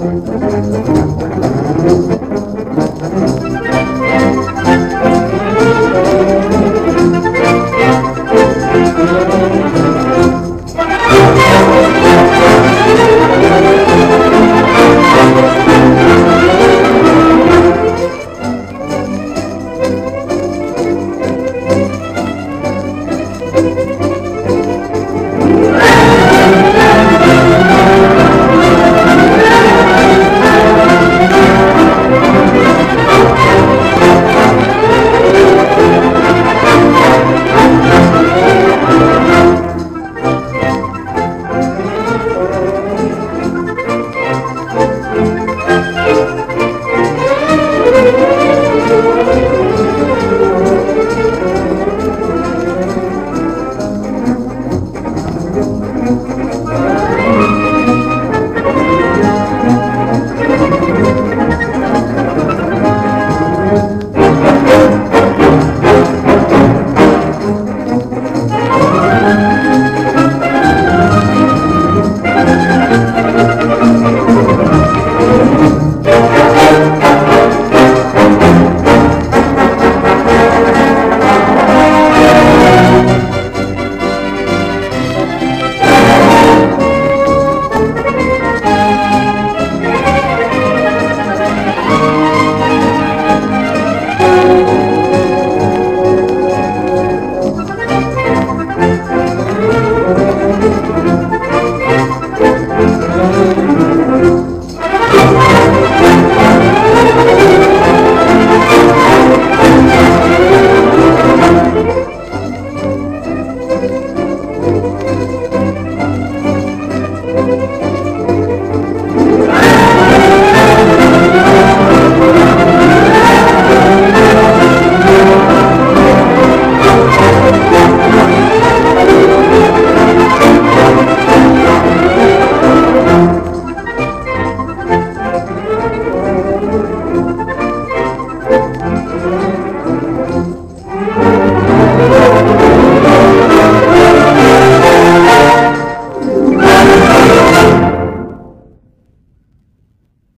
Música